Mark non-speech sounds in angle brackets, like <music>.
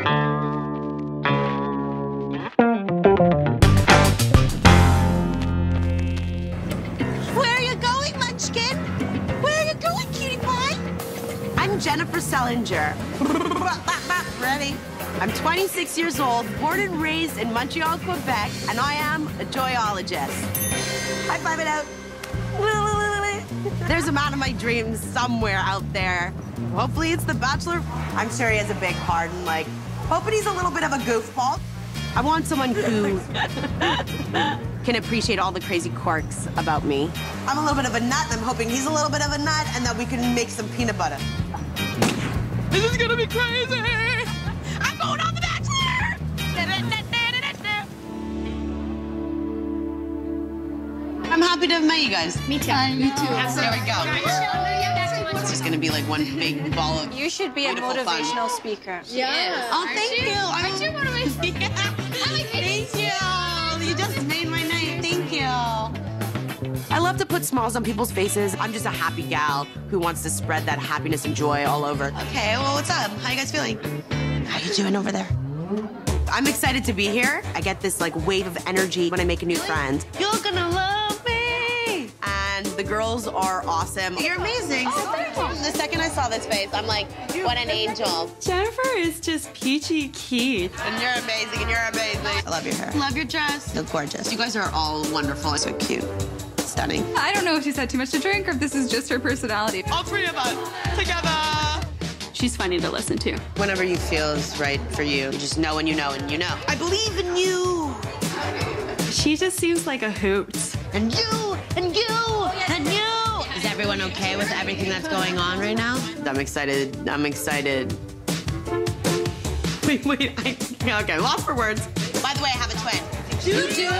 Where are you going, Munchkin? Where are you going, cutie pie? I'm Jennifer Selinger. <laughs> Ready? I'm 26 years old, born and raised in Montreal, Quebec, and I am a joyologist. High five it out. There's a man of my dreams somewhere out there. Hopefully it's the Bachelor. I'm sure he has a big heart and like, hoping he's a little bit of a goofball. I want someone who <laughs> can appreciate all the crazy quirks about me. I'm a little bit of a nut, and I'm hoping he's a little bit of a nut, and that we can make some peanut butter. This is gonna be crazy! I'm going on The Bachelor! I'm happy to have met you guys. Me too. Me too. There we go. It's just gonna be like one big ball of. You should be a Beautiful fun. motivational speaker. Yeah. Oh, thank you. Aren't you one of my <laughs> speakers. Thank you. You just made my night. Thank you. I love to put smiles on people's faces. I'm just a happy gal who wants to spread that happiness and joy all over. Okay, well, what's up? How you guys feeling? How you doing over there? I'm excited to be here. I get this like wave of energy when I make a new friend. You're gonna love me. And the girls are awesome. You're amazing. Oh, the second I saw this face, I'm like, what an angel. Jennifer is just peachy Keith. And you're amazing, and you're amazing. I love your hair. Love your dress. You look gorgeous. You guys are all wonderful. So cute. Stunning. I don't know if she's had too much to drink or if this is just her personality. All three of us together. She's funny to listen to. Whenever you feel is right for you, you just know when you know and you know. I believe in you. She just seems like a hoot. And you. Everything that's going on right now? I'm excited. I'm excited. <laughs> Wait, wait. I, okay, lost for words. By the way, I have a twin. You do?